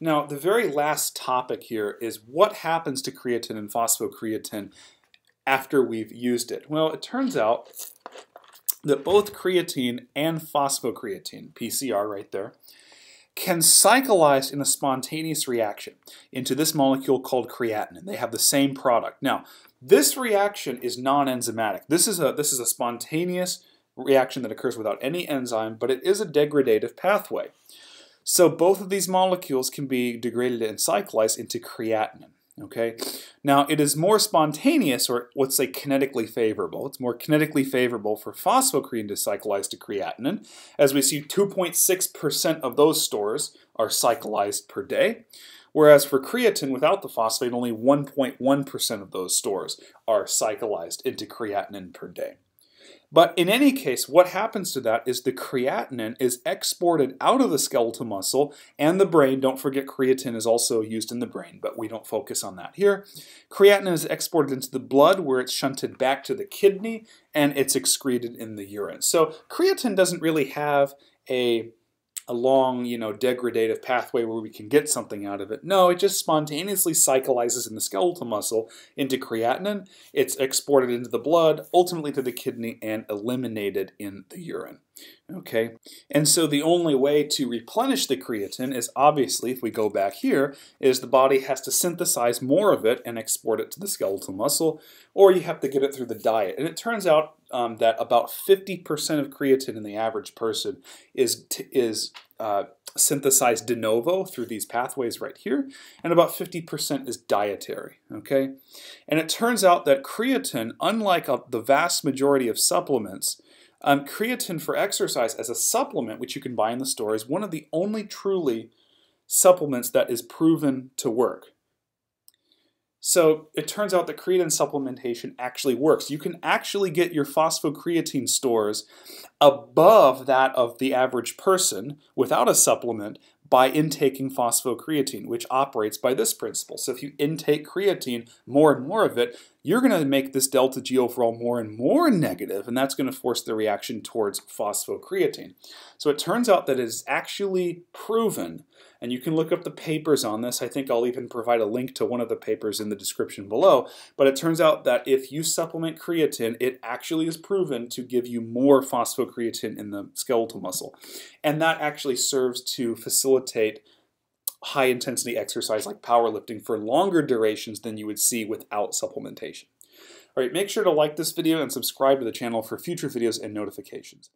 Now, the very last topic here is what happens to creatine and phosphocreatine after we've used it. Well, it turns out that both creatine and phosphocreatine, PCR right there, can cyclize in a spontaneous reaction into this molecule called creatinine. They have the same product. Now, this reaction is non-enzymatic. This is a this is a spontaneous reaction that occurs without any enzyme, but it is a degradative pathway. So both of these molecules can be degraded and cyclized into creatinine. Okay, now it is more spontaneous, or let's say kinetically favorable. It's more kinetically favorable for phosphocreatine to cyclize to creatinine, as we see 2.6% of those stores are cyclized per day, whereas for creatine without the phosphate, only 1.1% of those stores are cyclized into creatinine per day. But in any case, what happens to that is the creatinine is exported out of the skeletal muscle and the brain. Don't forget creatine is also used in the brain, but we don't focus on that here. Creatinine is exported into the blood where it's shunted back to the kidney and it's excreted in the urine. So creatine doesn't really have a a long, you know, degradative pathway where we can get something out of it. No, it just spontaneously cyclizes in the skeletal muscle into creatinine. It's exported into the blood, ultimately to the kidney, and eliminated in the urine. Okay, and so the only way to replenish the creatine is obviously, if we go back here, is the body has to synthesize more of it and export it to the skeletal muscle, or you have to get it through the diet. And it turns out um, that about 50% of creatine in the average person is, is uh, synthesized de novo through these pathways right here, and about 50% is dietary, okay? And it turns out that creatine, unlike a, the vast majority of supplements, um, creatine for exercise as a supplement, which you can buy in the store, is one of the only truly supplements that is proven to work. So it turns out that creatine supplementation actually works. You can actually get your phosphocreatine stores above that of the average person without a supplement by intaking phosphocreatine, which operates by this principle. So if you intake creatine, more and more of it, you're going to make this delta G overall more and more negative, and that's going to force the reaction towards phosphocreatine. So it turns out that it is actually proven and you can look up the papers on this. I think I'll even provide a link to one of the papers in the description below. But it turns out that if you supplement creatine, it actually is proven to give you more phosphocreatine in the skeletal muscle. And that actually serves to facilitate high intensity exercise like powerlifting for longer durations than you would see without supplementation. All right, make sure to like this video and subscribe to the channel for future videos and notifications.